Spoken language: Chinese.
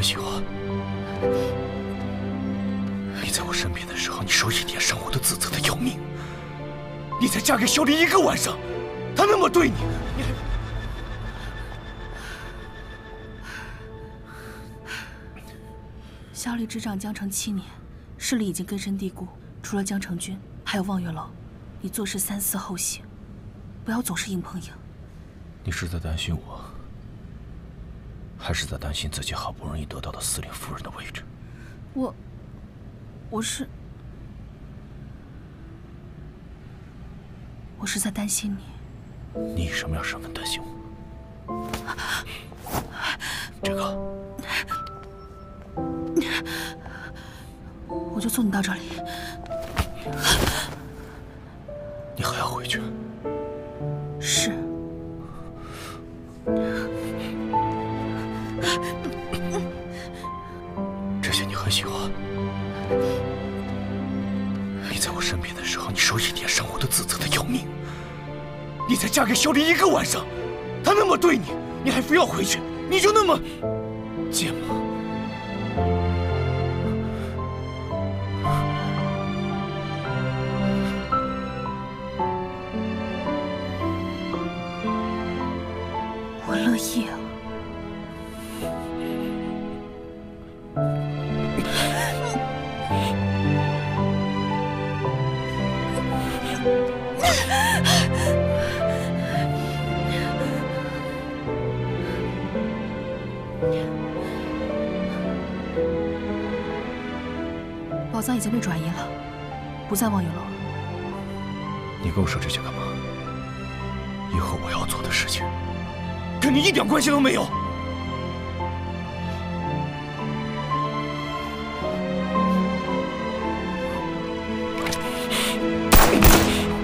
很喜欢。你在我身边的时候，你手一点伤我都自责的要命。你才嫁给小李一个晚上，他那么对你，你还……小李执掌江城七年，势力已经根深蒂固。除了江城君，还有望月楼。你做事三思后行，不要总是硬碰硬。你是在担心我，还是在担心自己好不容易得到的司令夫人的位置？我，我是，我是在担心你。你以什么样身份担心我？这个，我就送你到这里。你还要回去？是。这些你很喜欢。你在我身边的时候，你受一点伤我都自责的要命。你才嫁给小李一个晚上，他那么对你，你还非要回去？你就那么贱吗？我乐意啊。宝藏已经被转移了，不在望月楼。你跟我说这些干嘛？以后我要做的事情，跟你一点关系都没有。